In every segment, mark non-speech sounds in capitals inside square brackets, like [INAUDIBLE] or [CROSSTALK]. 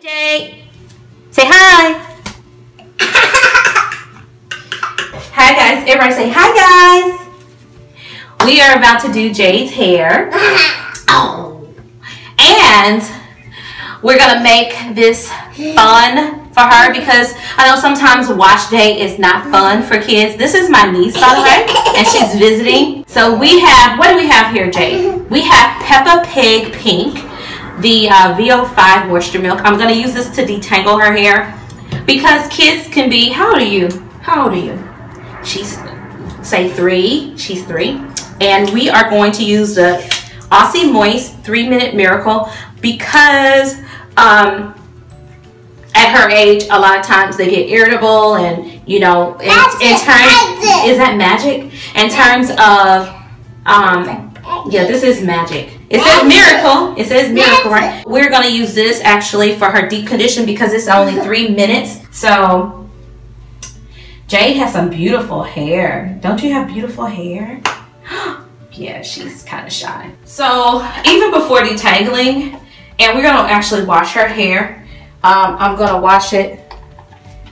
Jade. Say hi. [LAUGHS] hi guys. Everybody say hi guys. We are about to do Jade's hair. [LAUGHS] Oh. And we're gonna make this fun for her because I know sometimes wash day is not fun for kids. This is my niece, by the way, and she's visiting. So we have, what do we have here, Jade? [LAUGHS] We have Peppa Pig Pink, the uh, VO5 Moisture Milk. I'm gonna use this to detangle her hair because kids can be, how old are you? How old are you? She's, say three, she's three. And we are going to use the Aussie Moist 3 Minute Miracle because um, at her age, a lot of times they get irritable and, you know, in, in terms, is that magic? In terms of, um, yeah, this is magic. It says miracle. It says miracle, right? We're going to use this actually for her deep condition because it's only [LAUGHS] three minutes. So, Jade has some beautiful hair. Don't you have beautiful hair? [GASPS] yeah, she's kind of shy. So, even before detangling, and we're going to actually wash her hair, um, I'm going to wash it.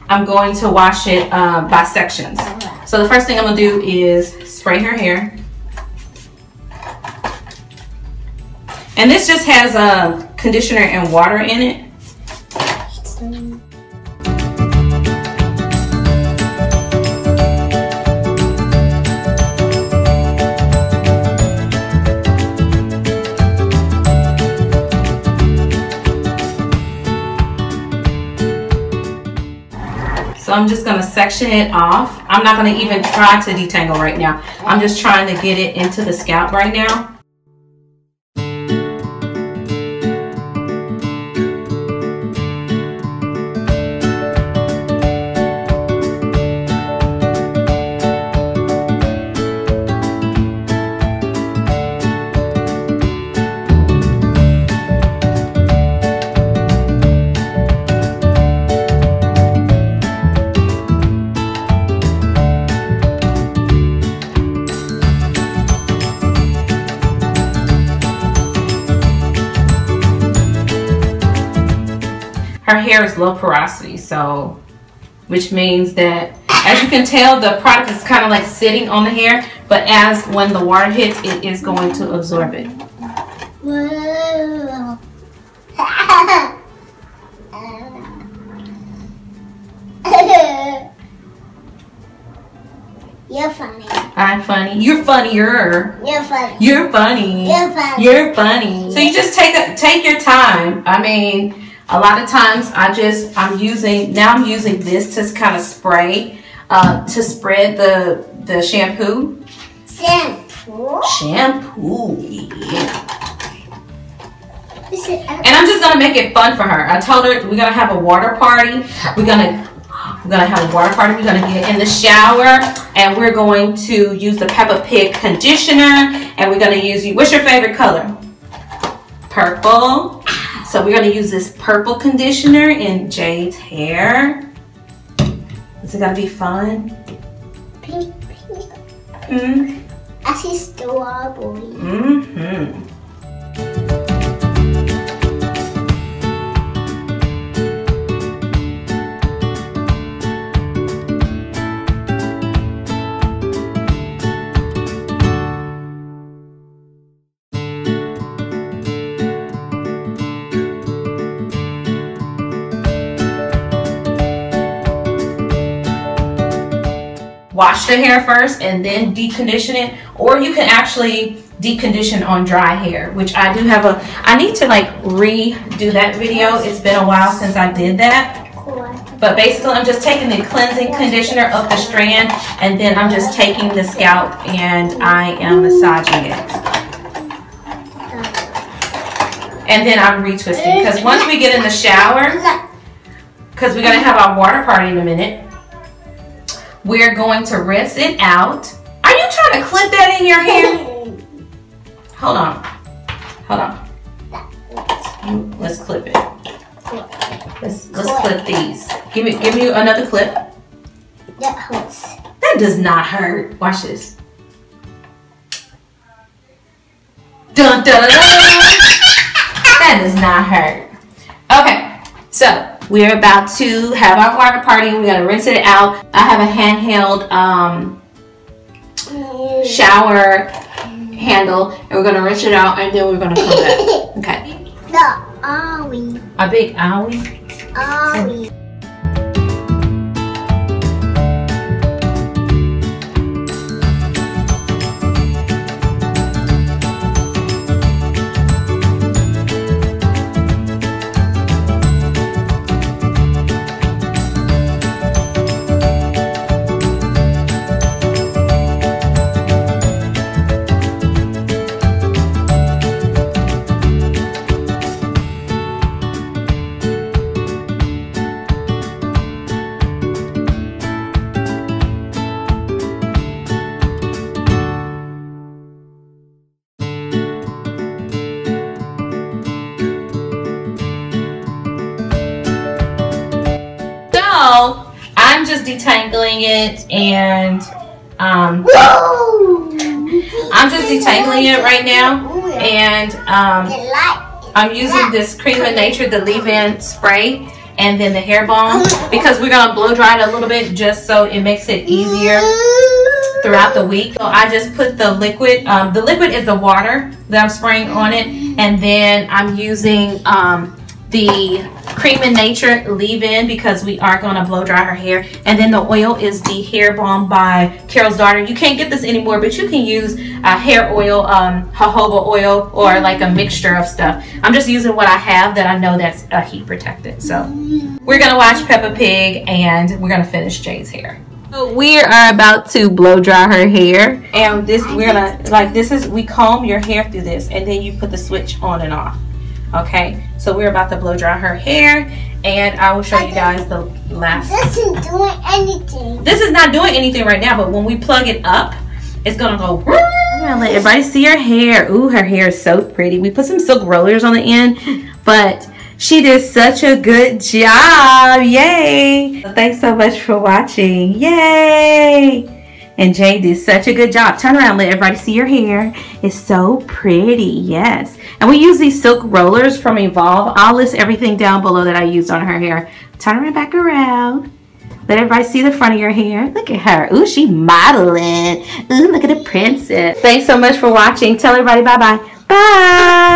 I'm going to wash it uh, by sections. So the first thing I'm going to do is spray her hair. And this just has a conditioner and water in it. So I'm just gonna section it off. I'm not gonna even try to detangle right now. I'm just trying to get it into the scalp right now. Her hair is low porosity, so which means that as you can tell the product is kind of like sitting on the hair but as when the water hits it is going to absorb it [LAUGHS] You're funny. I'm funny. You're funnier. You're funny. You're funny. You're funny. You're funny. So you just take a, take your time. I mean, a lot of times I just, I'm using, now I'm using this to kind of spray, uh, to spread the, the shampoo. Shampoo? Shampoo, yeah. And I'm just gonna make it fun for her. I told her we're gonna have a water party. We're gonna we're gonna have a water party. We're gonna get in the shower and we're going to use the Peppa Pig conditioner and we're gonna use you. What's your favorite color? Purple. So we're gonna use this purple conditioner in Jade's hair. Is it gonna be fun? Pink, pink. Mm. I see strawberry. Mm-hmm. Wash the hair first and then decondition it. Or you can actually decondition on dry hair which I do have a I need to like redo that video. It's been a while since I did that. But basically I'm just taking the cleansing conditioner up the strand and then I'm just taking the scalp and I am massaging it. And then I'm retwisting. Because once we get in the shower because we're gonna have our water party in a minute we're going to rinse it out. Are you trying to clip that in your hair? [LAUGHS] Hold on. Hold on. Let's clip it. Let's let's clip these. Give me give me another clip. That hurts. That does not hurt. Watch this. Dun dun. [LAUGHS] that does not hurt. Okay. So we're about to have our water party. We're gonna rinse it out. I have a handheld um, shower handle, and we're gonna rinse it out, and then we're gonna come back. [LAUGHS] Okay. The owie. A big owie. Owie. I'm just detangling it, and um! I'm just detangling it right now, and um, I'm using this Creme of Nature, the leave-in spray, and then the hair balm because we're gonna blow dry it a little bit just so it makes it easier throughout the week. So I just put the liquid, um, the liquid is the water that I'm spraying on it, and then I'm using um, the Creme of Nature leave-in because we are gonna blow dry her hair, and then the oil is the hair balm by Carol's Daughter. You can't get this anymore, but you can use uh, hair oil, um, jojoba oil, or like a mixture of stuff. I'm just using what I have that I know that's uh, heat protected. So we're gonna watch Peppa Pig, and we're gonna finish Jade's hair. So we are about to blow dry her hair, and this we're gonna like this is we comb your hair through this, and then you put the switch on and off. Okay, so we're about to blow dry her hair, and I will show you guys the last. This isn't doing anything. This is not doing anything right now, but when we plug it up, it's gonna go. I'm gonna let everybody see her hair. Ooh, her hair is so pretty. We put some silk rollers on the end, but she did such a good job. Yay! Thanks so much for watching. Yay! And Jade did such a good job. Turn around, let everybody see your hair. It's so pretty, yes. And we use these silk rollers from Evolve. I'll list everything down below that I used on her hair. Turn her back around. Let everybody see the front of your hair. Look at her. Ooh, she modeling. Ooh, look at the princess. Thanks so much for watching. Tell everybody bye-bye. Bye.